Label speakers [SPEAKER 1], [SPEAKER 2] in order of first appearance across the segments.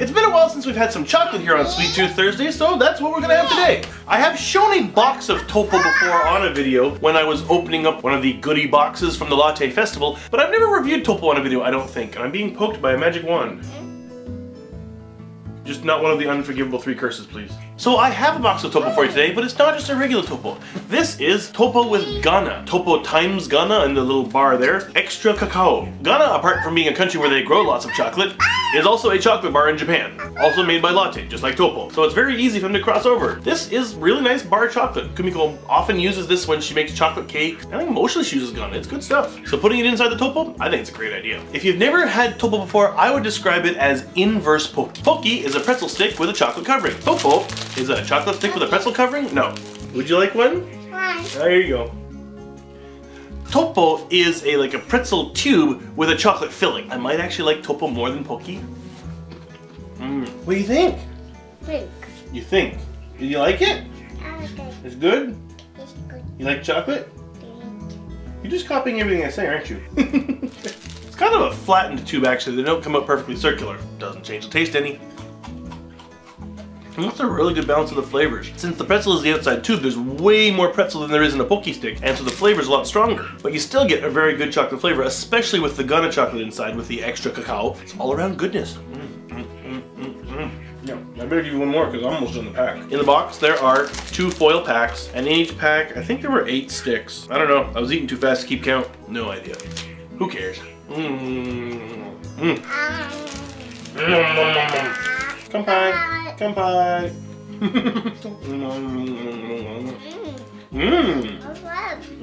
[SPEAKER 1] It's been a while since we've had some chocolate here on Sweet Tooth Thursday, so that's what we're gonna have today. I have shown a box of Toppo before on a video when I was opening up one of the goodie boxes from the Lotte Festival, but I've never reviewed Toppo on a video, I don't think, and I'm being poked by a magic wand. Just not one of the unforgivable three curses, please. So I have a box of Toppo for you today, but it's not just a regular Toppo. This is Toppo with Ghana. Toppo times Ghana in the little bar there. Extra cacao. Ghana, apart from being a country where they grow lots of chocolate, is also a chocolate bar in Japan. Also made by Lotte, just like Toppo. So it's very easy for them to cross over. This is really nice bar chocolate. Kumiko often uses this when she makes chocolate cake. I think mostly she uses Ghana. It's good stuff. So putting it inside the Toppo, I think it's a great idea. If you've never had Toppo before, I would describe it as inverse Pocky. Pocky is a pretzel stick with a chocolate covering. Toppo is a chocolate stick with a pretzel covering? No. Would you like one?
[SPEAKER 2] One.
[SPEAKER 1] There you go. Toppo is a like a pretzel tube with a chocolate filling. I might actually like Toppo more than Pocky. Mm. What do you think?
[SPEAKER 2] Pink.
[SPEAKER 1] You think? Do you like it?
[SPEAKER 2] Okay.
[SPEAKER 1] It's good?
[SPEAKER 2] It's good.
[SPEAKER 1] You like chocolate? You're just copying everything I say, aren't you? it's kind of a flattened tube actually. They don't come out perfectly circular. Doesn't change the taste any. And that's a really good balance of the flavors. Since the pretzel is the outside tube, there's way more pretzel than there is in a Pocky stick, and so the flavor's a lot stronger. But you still get a very good chocolate flavor, especially with the Ghana chocolate inside with the extra cacao. It's all around goodness. Mm, mm, mm, mm, mm. Yeah, I better give you one more because I'm almost done the pack. In the box, there are two foil packs, and in each pack, I think there were eight sticks. I don't know. I was eating too fast to keep count. No idea. Who cares? Mm. Mm.
[SPEAKER 2] Um,
[SPEAKER 1] Come pie.
[SPEAKER 2] Mm.
[SPEAKER 1] Mmm.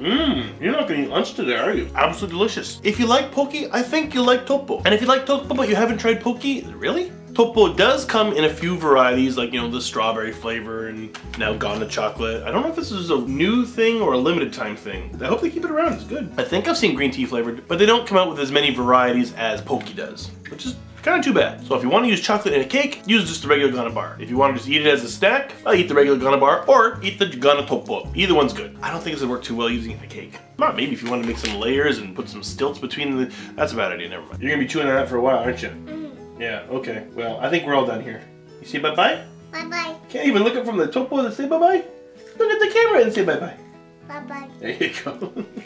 [SPEAKER 1] Mmm. You're not gonna eat lunch today, are you? Absolutely delicious. If you like Pocky, I think you'll like Toppo. And if you like Toppo but you haven't tried Pocky, really? Toppo does come in a few varieties, like, you know, the strawberry flavor and now Ghana chocolate. I don't know if this is a new thing or a limited time thing. I hope they keep it around, it's good. I think I've seen green tea flavored, but they don't come out with as many varieties as Pocky does, which is kind of too bad. So if you want to use chocolate in a cake, use just the regular Ghana bar. If you want to just eat it as a snack, I'll eat the regular Ghana bar or eat the Ghana Toppo. Either one's good. I don't think this would work too well using it in a cake. Not maybe if you want to make some layers and put some stilts between the, that's a bad idea, never mind. You're gonna be chewing on that for a while, aren't you?
[SPEAKER 2] Mm.
[SPEAKER 1] Yeah, okay. Well, I think we're all done here. You say bye-bye?
[SPEAKER 2] Bye bye.
[SPEAKER 1] Can't even look up from the Toppo to say bye-bye? Look at the camera and say bye-bye.
[SPEAKER 2] Bye bye.
[SPEAKER 1] There you go.